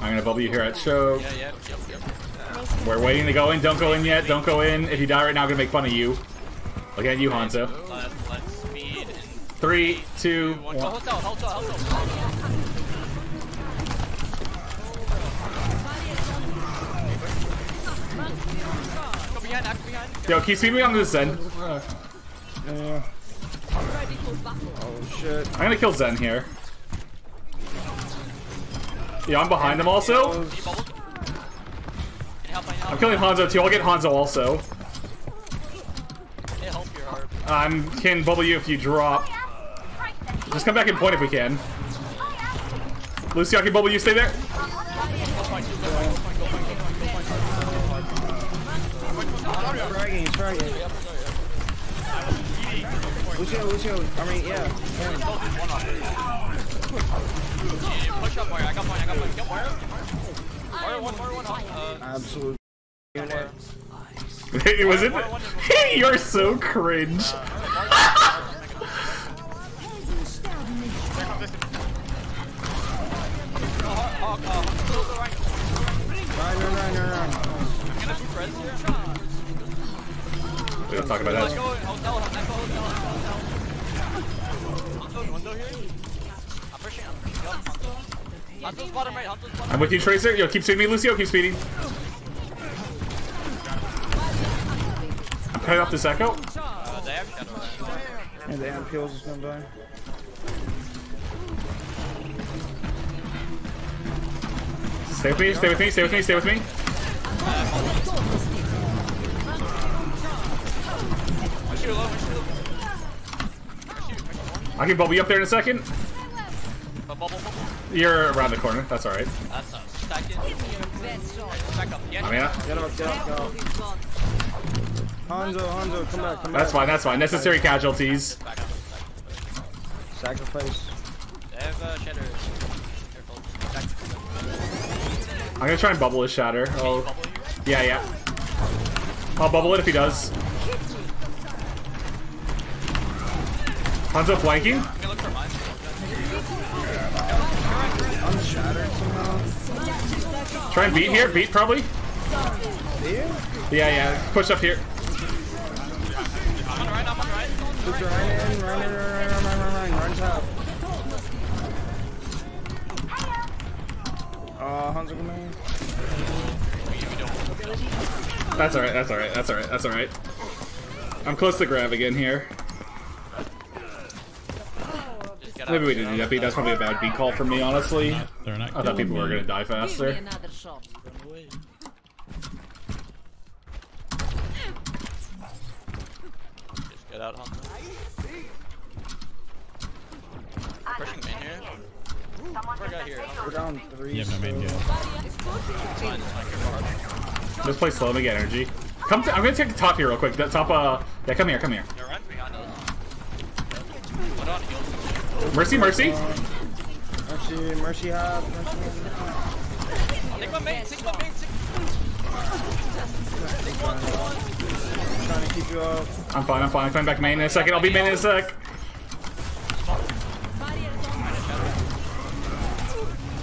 I'm gonna bubble you here at show. Yeah, yeah, yep, yep. We're waiting to go in. Don't go in yet. Don't go in. If you die right now, I'm gonna make fun of you. Look at you, Hanzo. Three, two, one. Yo, keep speeding on this Zen. Yeah. Oh shit. I'm gonna kill Zen here. Yeah, I'm behind him also. I'm killing Hanzo too. I'll get Hanzo also. Can you help? I can bubble you if you drop. Just come back and point if we can. Lucy, I can bubble you. Stay there. Go Lucio, Lucio. I mean, yeah. Yeah, Push up, Mario. I got point, I got point. Get Mario, get Mario. Mario, one, Mario, one. Uh, Absolute. it was it. Hey, you're so cringe. Hawk, go, go, right. Run, run, run, run, run. I'm gonna shoot Reds here. We don't talk about that. hotel, hotel, hotel, hotel. Hanzo, window here. I'm pushing, I'm pushing. Go, Hanzo. Hanzo's bottom right, Hanzo's bottom I'm with you, Tracer. Yo, keep speeding me, Lucio. Keep speeding. I'm cutting off this echo. Uh, they have shadow. And the amp kills is gonna die. Stay with me. Stay with me. Stay with me. Stay with me. I shoot low, I shoot low. I shoot, I shoot one. I can bubble you up there in a second. Bubble, bubble. You're around the corner. That's all right. That's a stack it. Up. Yeah, I mean, Get up, get up, get up. Hanzo, Hanzo, come back, come back. that's fine. That's fine. Necessary casualties. back up. Back up. Sacrifice. They have uh, shatter. I'm gonna try and bubble his shatter. Oh, yeah, yeah. I'll bubble it if he does. Hands up, flanking? Try and beat here. Beat probably. Yeah, yeah. Push up here. Uh, I'm on right. That's alright, that's alright, that's alright, that's alright. I'm close to grab again here get Maybe out. we didn't need that beat. That's probably a bad beat call for me, honestly. They're not I thought killing people were gonna die faster. another shot. Just get out, Hanzo. Pushing main here. What I got here? We're down three. You have no main still. kill. Fine, it's fine. Careful, hard. Just play slow and get energy. Come. I'm gonna take the top here real quick. That top. Uh. Yeah. Come here. Come here. You're right behind us. Put on heals. Mercy. Mercy. Mercy, Mercy you up. I'm fine. I'm fine. I'm coming back main in a second. I'll be main in a sec.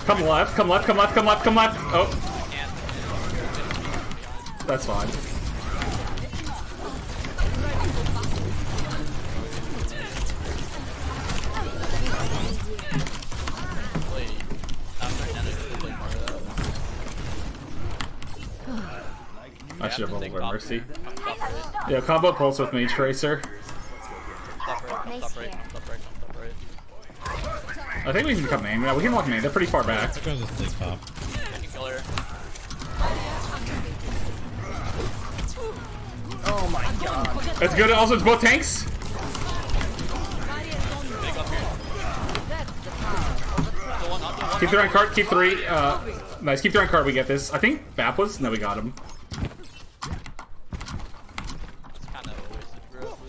Come left. Come left. Come left. Come left. Come left. Oh. That's fine. Mercy. here. I'm top right. Yeah. Combo pulse with me, Tracer. I think we can come main. Yeah, we can walk main. They're pretty far back. That goes with the top. I can kill her. Oh my god. That's good. Also, it's both tanks. Big. The one, the one. Keep three on cart. Keep three. Uh, nice. Keep three on cart. We get this. I think Bap was. No, we got him. It's kind of a wasted growth.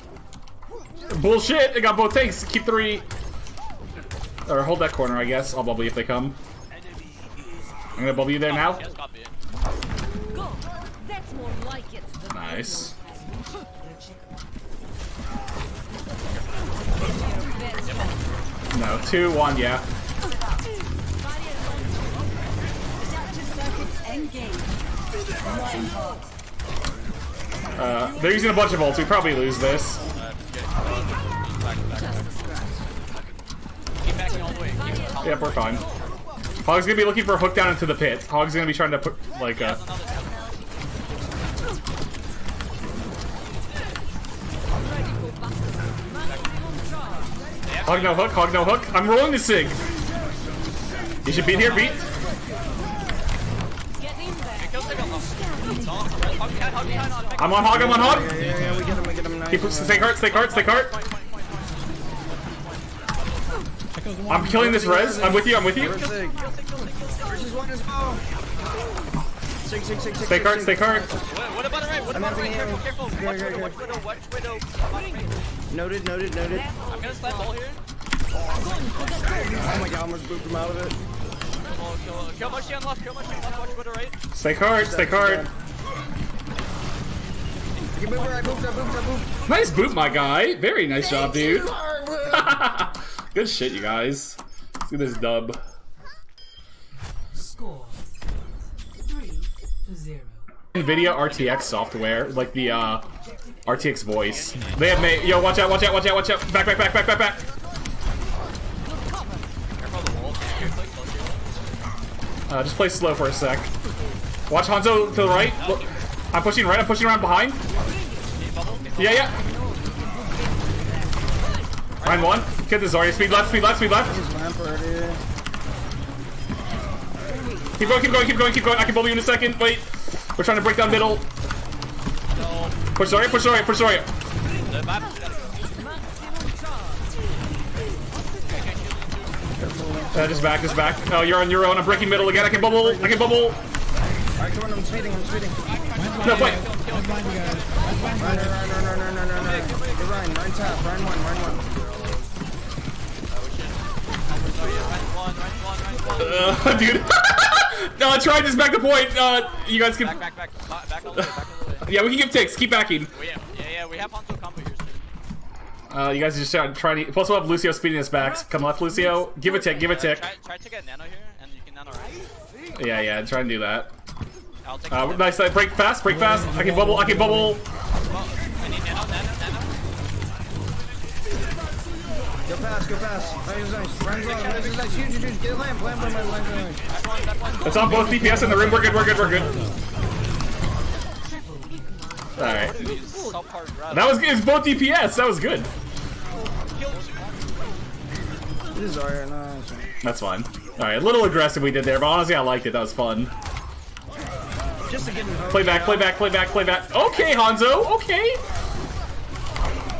Bullshit! I got both tanks. Keep three. Or hold that corner, I guess. I'll bubble you if they come. I'm gonna bubble you there now. Yes, copy it. Go. That's more like it. than Nice. No, two, one, yeah. Uh, they're using a bunch of ults. We probably lose this. Get. Yep, we're fine. Hog's gonna be looking for a hook down into the pit. Hog's gonna be trying to put, like, uh... Hog no hook, hog no hook. I'm rolling the sig. You should be here, beat. I'm on hog, I'm on hog. Keep, stay cart, stay cart, stay cart. I'm killing this res. I'm with you, I'm with you. Stay sig, cart, stay cart. What, what about the right? What about the right? Careful, careful. Watch Go, widow, watch go. widow, watch widow. Noted, noted, noted. I'm gonna slam ball here. Oh my god, I almost booped him out of it. Kill, kill Mushy on left, kill Mushy on left, watch widow right. Stay cart, stay cart. You booped, I booped, I booped, I booped. Nice boot, my guy. Very nice job, dude. Good shit, you guys. Let's do this dub. Score three to zero. NVIDIA RTX software, like the uh, RTX voice. They have made. Yo, watch out, watch out, watch out, watch out. Back, back, back, back, back, back. Careful of the wall. Careful, close here. Uh, just play slow for a sec. Watch Hanzo to the right. Look, I'm pushing right, I'm pushing around behind. Yeah, yeah. Rein one. Get the Zarya. Speed left, speed left, speed left. Keep going, keep going, keep going, keep going. I can bubble you in a second. Wait. We're trying to break down middle. Push Zarya, push Zarya, push Zarya. Uh, just back, just back. Oh, you're on your own. I'm breaking middle again. I can bubble. I can bubble. Alright, come on, I'm speeding, I'm speeding. No, wait. Rein, Rein, Rein, Rein, Rein, Rein, Rein. You're Rein, Rein Rein one, Rein one. Yeah, right one, right one, right one. Uh, dude. no, try just back the point. Uh, you guys can. Back, back, back. Back all the way, back all the way. Yeah, we can give ticks. Keep backing. We have, yeah, yeah, we have Hanzo combo here soon. Uh, you guys just try trying to. Plus, we'll have Lucio speeding us back. Come left, Lucio. Give a tick. Give a tick. Try, try to get nano here, and you can nano right. Yeah, yeah. Try and do that. I'll take Uh, it. nice. Break fast. Break fast. I can bubble. I can bubble. I need nano, nano, nano. Go fast, go fast. Rein's nice, Rein's on, Rein's nice. Huge, huge, huge. Get a lamp, lamp, lamp, lamp, lamp, lamp. Back one, back one. It's on both DPS in the room. We're good. We're good. We're good. All right. Dude, he's so far right. That was good. it's both DPS. That was good. This is Zarya, nice. That's fine. All right. A little aggressive we did there, but honestly, I liked it. That was fun. Just to get in Play back. Play back. Play back. Play back. Okay, Hanzo. Okay.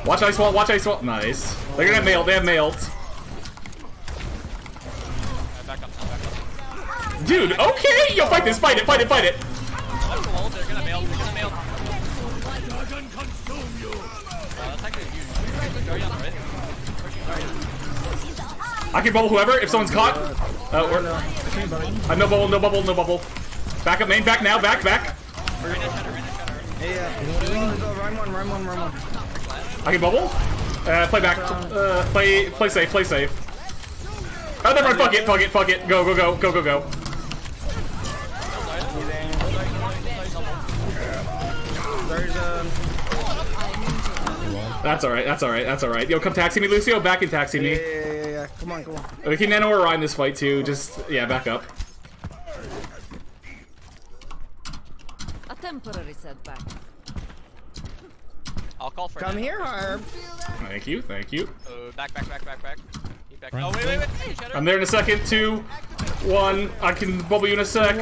Watch ice wall. Watch ice wall. Nice. They're gonna have mailed. They have mailed. Dude. Okay. Yo, fight this. Fight it. Fight it. Fight it. Mail, mail. I can bubble whoever if someone's caught. Uh, we're, uh, no bubble. No bubble. No bubble. Back up main. Back now. Back. Back. I can bubble. Uh, play back. Uh, play. Play safe. Play safe. Oh, never mind. Fuck it. Fuck it. Fuck it. Go. Go. Go. Go. Go. Go. That's all right. That's all right. That's all right. Yo, come taxi me, Lucio. Back and taxi me. yeah, yeah, yeah. Come on, come on. We can nano or Ryan this fight too. Just yeah, back up. Temporary setback. I'll call for Come nano. here, Harb. Thank you. Thank you. Uh, back, back, back, back, back. Keep back. Oh, wait, wait, wait. Hey. I'm there in a second. Two, one. I can bubble you in a sec.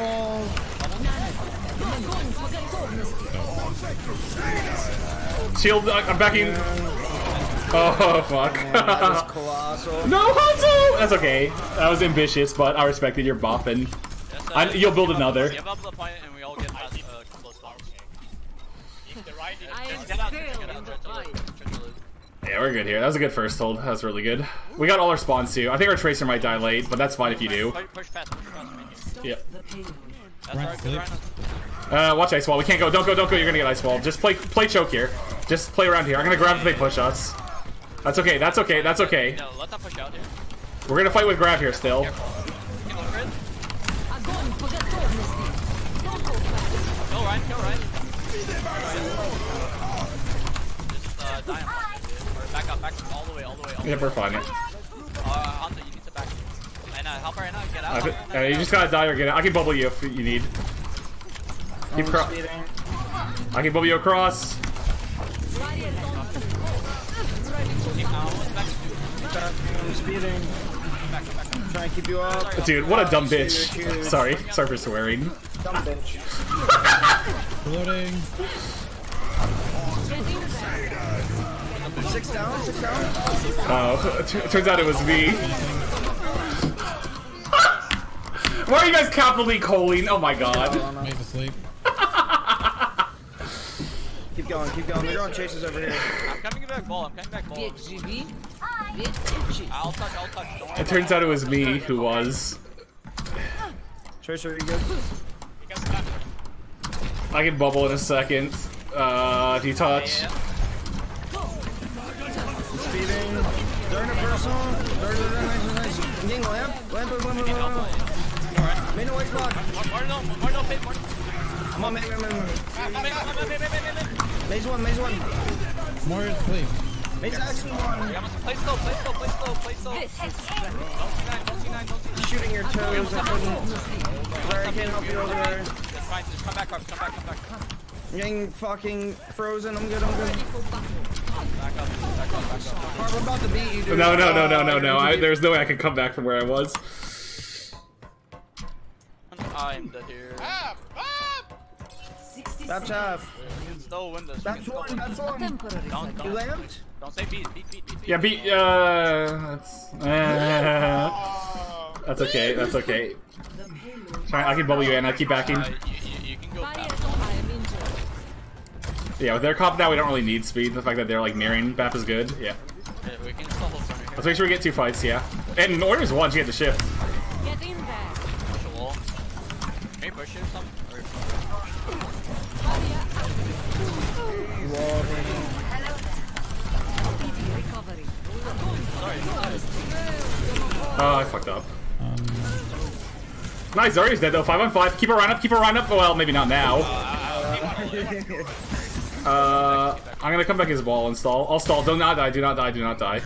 Shield. I- I'm backing. Oh fuck. That no, Hanzo. That's okay. That was ambitious, but I respected your bopping. Yes, uh, I- you'll build another. Give up the point and we all get past yeah, we're good here. That was a good first hold. That was really good. We got all our spawns too. I think our tracer might die late, but that's fine if you do. Yep. Uh, watch ice wall. We can't go. Don't go. Don't go. You're gonna get ice wall. Just play, play choke here. Just play around here. I'm gonna grab if they push us. That's okay. That's okay. That's okay. We're gonna fight with grab here still. Go Rein. Go Rein. Just uh, die on Or back up, back up, all the way, all the way, all the Yeah, way. we're fine. Uh, Hanzo, you need to back. Ana, help her, Ana, get out. Ana, you just gotta die or get it. I can bubble you if you need. Keep I'm cro- I can bubble you across. Keep- what's back speeding. Trying to keep you up. Dude, what a dumb bitch. Sorry, sorry for swearing. Dumb bitch. Reloading. Six down, six down. Oh, turns out it was me. Why are you guys capitally calling? Oh my god. Keep going, keep going. They're on chases over here. I'm coming back ball, I'm coming back ball. I'll touch, I'll touch. It turns out it was me who was. Tracer, are you good? I can bubble in a second. Uh, if you touch. Yeah. I'm speeding. Darn it, personal. Darn it, nice, nice, nice. I'm getting lamp. Lamp, lamp, lamp, lamp, lamp. Alright. Main white block. More, more, no, more, no, pay, more. I'm on main, main, main. Maze one, maze one. More is asleep. Maze actually one. Play slow, play slow, play slow, play slow. This is Don't C9, don't C9, don't C9. Shooting your toes. I I can't help you over there. That's fine, just come back, Carp, come back, come back. I'm getting fucking frozen. I'm good, I'm good. Back up, back up, back up. Harb, I'm about to beat you, dude. No, no, no, no, no, no. I, there's no way I could come back from where I was. I'm the here. That's half. You can still win this. That's one, that's one. Don't, don't, lamped? don't say beat, beat, beat, beat, beat. Yeah, beat. Uh, that's. Uh, that's okay. That's okay. Sorry, I can bubble you in. I keep backing. Uh, you, you, you can go Barrier, fast. I am injured. Yeah, with their comp now, we don't really need speed. The fact that they're like mirroring Bap is good. Yeah. Yeah, we can still hold center here. Let's make sure we get two fights. Yeah. And in orders one, she had the shift. Get in there. Push a wall. Can you push it or something? Or... Speedy recovery. Sorry. Oh, I fucked up. Nice, Zarya's dead though. Five on five. Keep her run up. Keep her run up. Well, maybe not now. Uh, I'm gonna come back as ball and stall. I'll stall. Do not die. Do not die. Do not die.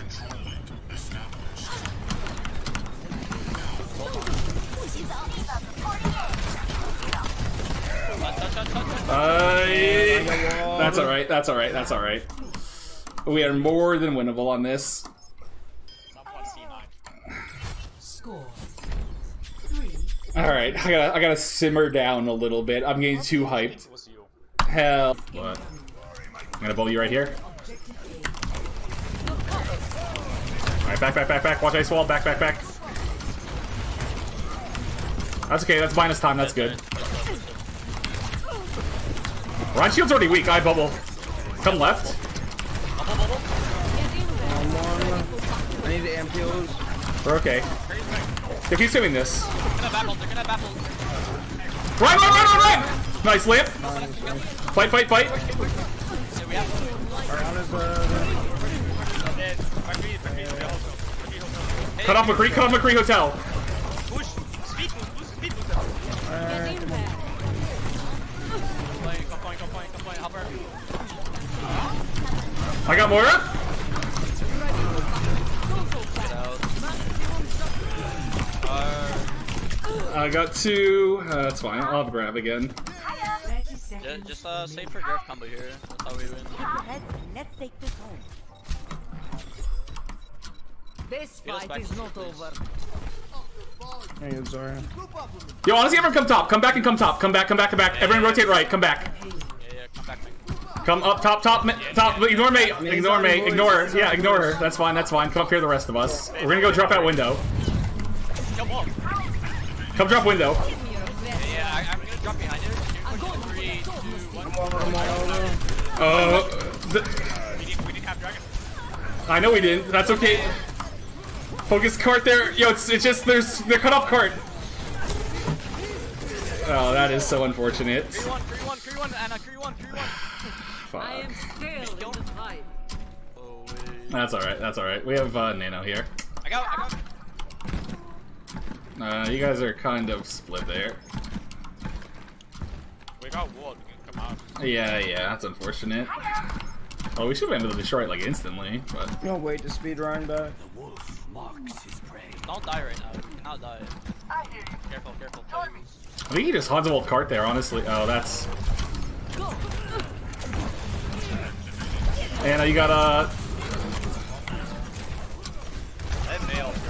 Uh, that's all right. That's all right. That's all right. We are more than winnable on this. All right, I gotta I gotta simmer down a little bit. I'm getting too hyped. It was you. Hell. What? I'm gonna bubble you right here. Alright, back, back, back, back. Watch ice wall. Back, back, back. That's okay. That's minus time. That's good. Rein Shield's already weak. I bubble. Come left. Bubble, bubble. Get in there. I'm on. Uh, I need the amp heals. We're okay. Crazy back. If he's doing this. They're gonna battle, they're gonna. Run, run, run, run, run! Nice limp. Fight, fight, fight. Cut off McCree. Cut off McCree Hotel. Push. Speed boost, speed boost. I got Moira. Uh, I got two. Uh, that's fine. I'll have a grab again. 30 ju- seconds. just uh, save for grab combo here. That's how we win. Let's, let's take this home. This fight is not over. Hey, it's Zarya. Yo, honestly, everyone come top. Come back and come top. Come back, come back, come back. Everyone rotate right. Come back. Yeah, yeah, come back, man. Come up top, top, mi- top. Ignore me. Ignore me. Ignore her. Yeah, ignore her. That's fine. That's fine. Come up here, the rest of us. We're gonna go drop out window. Come on. Come drop window. Yeah, yeah, I, I'm gonna drop behind you. Three, two, one. I'm on, I'm on. Uh, th- We need, we need half dragon. I know we didn't. That's okay. Focus cart there. Yo, it's it's just there's they're cut off cart. Oh, that is so unfortunate. Three one, three one, three one, Ana, three one, three one. I am Fuck. still in the fight. Oh wait. That's all right. That's all right. We have uh, Nano here. I got, I got. Uh, you guys are kind of split there. We got ward, we can come out. Yeah, yeah, that's unfortunate. Oh, we should have been able to destroy like instantly, but No wait to speed run back. Don't die right now. You cannot die. Careful, careful, please. I think he just Hanzo Wolf cart there, honestly. Oh, that's. Ana, you got uh I have nails here.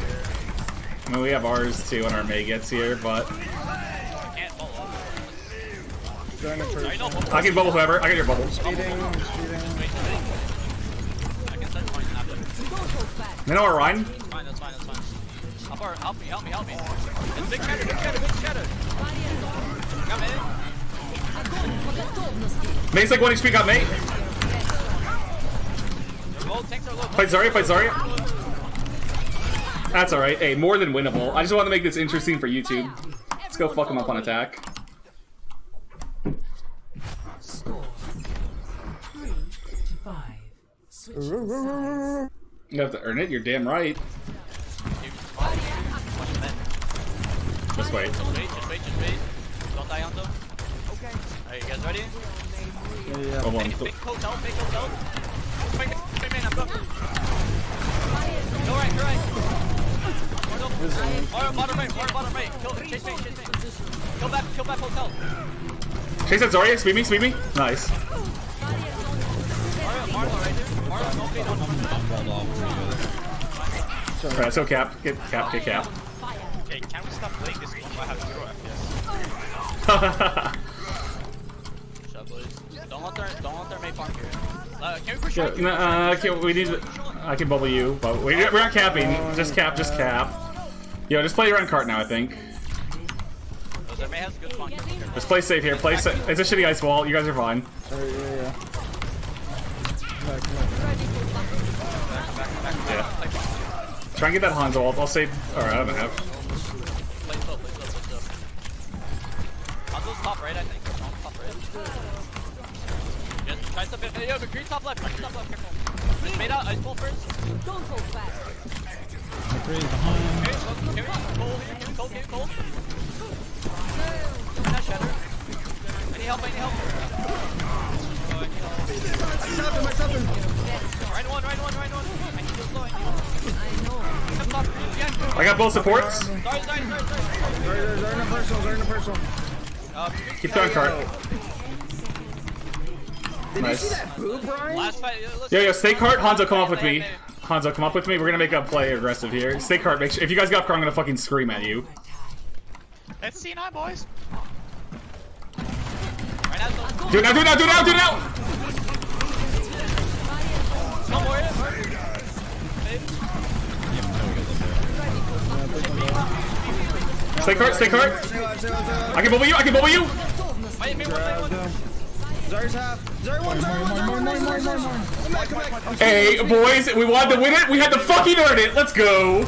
I mean, we have ours too when our Mei gets here, but I can't follow up. Join the I know. person. I can bubble whoever. I get your bubble. Speeding, speeding. Wait, wait. I can set point after. You know what, Ryan? That's fine, that's fine, that's fine. Help, her, help me, help me, help me. It's big shadow, big shadow, big shadow. Come in. Mei's like 1 HP, got May. They're low, tanks are low. Fight Zarya, fight Zarya. That's alright. Hey, more than winnable. I just want to make this interesting for YouTube. Let's go fuck him up on attack. Score three to five. Switch sides. You have to earn it, you're damn right. Just wait. Just wait, just wait, just wait. Don't die on them. Okay. Alright, you guys ready? Yeah, yeah. Hold on. Big, big hotel, big hotel. Quick, quick, man, I'm go. Go right, go right. Or bottom right, or bottom right. Kill, chase me, chase me. Kill back, kill back hotel. Chase that Zarya, speed me, speed me. Nice. Mario, Mario right there. Mario, no feed on them. Rolled off. Alright, let's go cap. Get cap, get cap. Okay, can we stop playing this one? I have zero FPS. Shut boys. Don't let their, don't let their make farm here. Uh, can we push Yeah, right? no, uh, okay, we need. I can bubble you, but we, we're not capping. Just cap, just cap. Yo, just play your own cart now. I think. Just play safe here. Play safe. It's a shitty ice wall. You guys are fine. Yeah. Try and get that Hanzo ult. I'll save. Alright, I don't have. Hanzo's top right, I think. Top right. Try to. Yo, green top left, green top left, careful. Just made out, ice pull first. Don't hold back. McCree's behind. Okay, so, can we cold here? Cold, can cold? Not shatter. Any help, any help? Oh, any help. Stop him, I stopped him. Right one, right one, right one. I need to slow, I need to Come top green. I got both supports. Sorry, sorry, sorry, sorry. Sorry, sorry, sorry, no personal, sorry, no personal. Uh, Keep throwing cart. Did Nice. you see that boob, Brian? Last fight, let's Yo, yo, stay cart. Hanzo, come up with me. Hanzo, come up with me. We're gonna make a play aggressive here. Stay cart. Make sure. If you guys got cart, I'm gonna fucking scream at you. Let's see now, boys. Right now, Do it now. Do it now. Do it now. Do it now. no more. Stay cart. Stay cart. I can bubble you. I can bubble you. Wait, wait, Grab one, them. Zarya's half. Zarya one, Zarya one, Zarya one, nice, nice, nice. Come back, come back. Hey, boys, we wanted to win it. We had to fucking earn it. Let's go.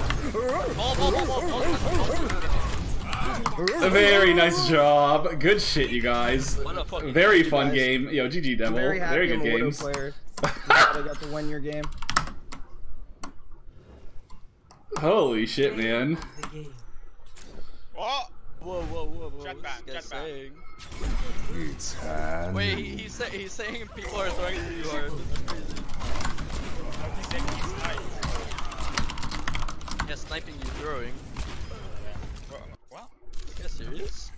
Very nice job. Good shit, you guys. What a fucking Very fun game. Yo, GG Devil. Very Very good games. player. I got to win your game. Holy shit, man. Game. Whoa, whoa, whoa, whoa. Shut back, This shut guy's back. saying. Wait, he, he's, say, he's saying people are throwing too hard. He said he's nice. Yeah, sniping you throwing. Well, well, Yeah, serious?